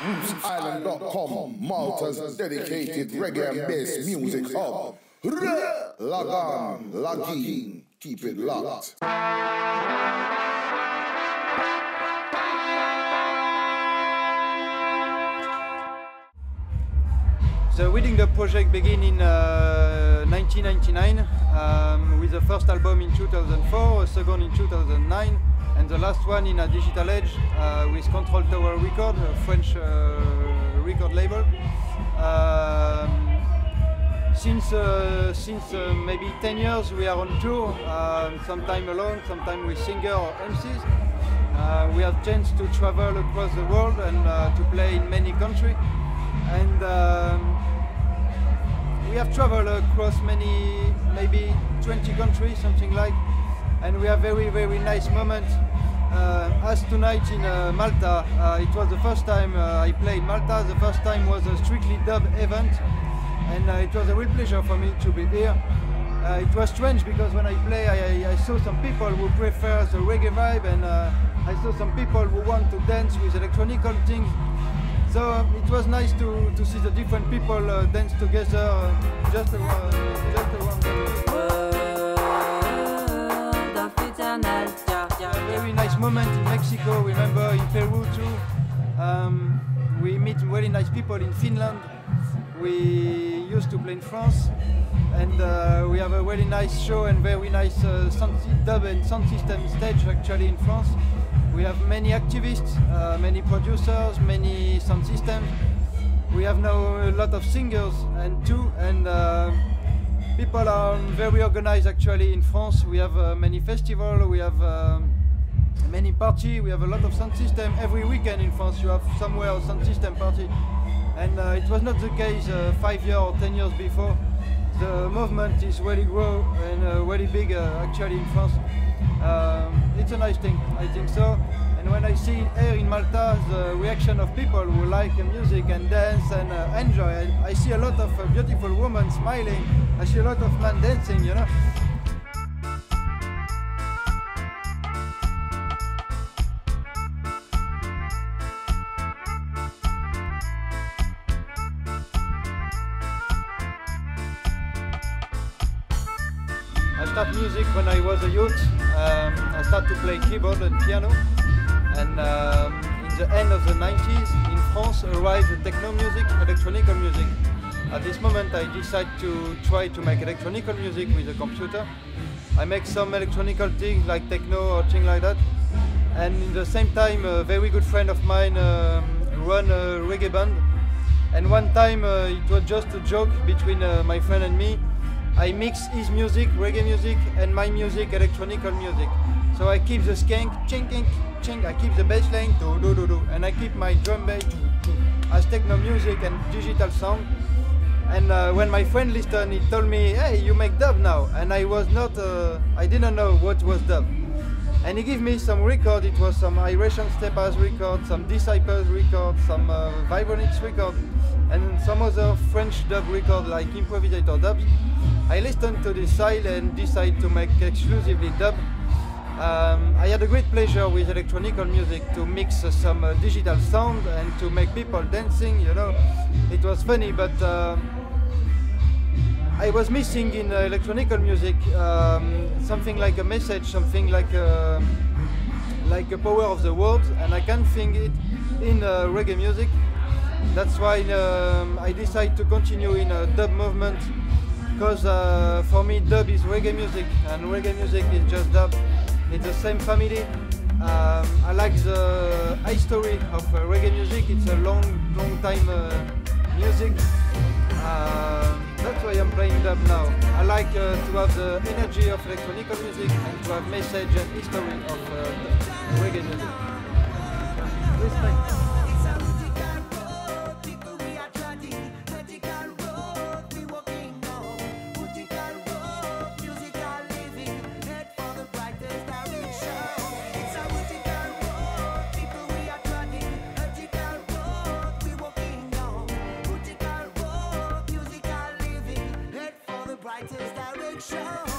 RootzIsland.com, Malta's dedicated reggae and bass music hub. Log on, log in, keep it locked. The Weeding Dub project began in uh, 1999 um, with the first album in 2004, a second in 2009, and the last one in a digital age uh, with Control Tower Record, a French uh, record label. Um, since uh, since uh, maybe 10 years we are on tour, uh, sometime alone, sometime with singer or MCs. Uh, we have chance to travel across the world and uh, to play in many countries. And um, we have traveled across many, maybe 20 countries, something like, and we have very, very nice moments. Uh, as tonight in uh, Malta, uh, it was the first time uh, I played Malta. The first time was a strictly dub event, and uh, it was a real pleasure for me to be here. Uh, it was strange because when I play, I, I, saw some people who prefer the reggae vibe, and uh, I saw some people who want to dance with electronical things. So it was nice to, to see the different people uh, dance together uh, just, uh, just around moment in Mexico, remember in Peru too. Um, we meet very nice people in Finland. We used to play in France. And uh, we have a very nice show and very nice uh, sound dub and sound system stage actually in France. We have many activists, uh, many producers, many sound systems. We have now a lot of singers and too, and uh, people are very organized actually in France. We have uh, many festivals, we have um, many party, we have a lot of sound system. Every weekend in France you have somewhere a sound system party. And uh, it was not the case uh, five years or ten years before. The movement is really grow and uh, really big uh, actually in France. Um, it's a nice thing, I think so. And when I see here in Malta the reaction of people who like music and dance and uh, enjoy, I, I see a lot of uh, beautiful women smiling. I see a lot of men dancing, you know. Started music when I was a youth. Um, I started to play keyboard and piano. And um, in the end of the 90s, in France arrived techno music, electronical music. At this moment, I decided to try to make electronical music with a computer. I make some electronical things like techno or things like that. And in the same time, a very good friend of mine um, run a reggae band. And one time, uh, it was just a joke between uh, my friend and me. I mix his music, reggae music, and my music, electronical music. So I keep the skank, ching, ching, ching. I keep the bass line, do, do, do, do. And I keep my drum bass as techno music and digital sound. And uh, when my friend listened, he told me, "Hey, you make dub now," and I was not, uh, I didn't know what was dub. And he gave me some record. It was some Iration Steppers record, some Disciples record, some uh, Vibronics record, and some other French dub record like Improvisators Dub. I listened to this style and decided to make exclusively dub. Um, I had a great pleasure with electronical music to mix uh, some uh, digital sound and to make people dancing. You know, it was funny, but. um I was missing in uh, electronical music um, something like a message, something like a, like a power of the world, and I can't think it in uh, reggae music. That's why um, I decided to continue in a dub movement because uh, for me dub is reggae music and reggae music is just dub. It's the same family. Um, I like the history of uh, reggae music. It's a long, long time uh, music. Uh, that's why I'm playing dub now. I like uh, to have the energy of electronic music and to have message and history of uh, reggae music. slightest direction.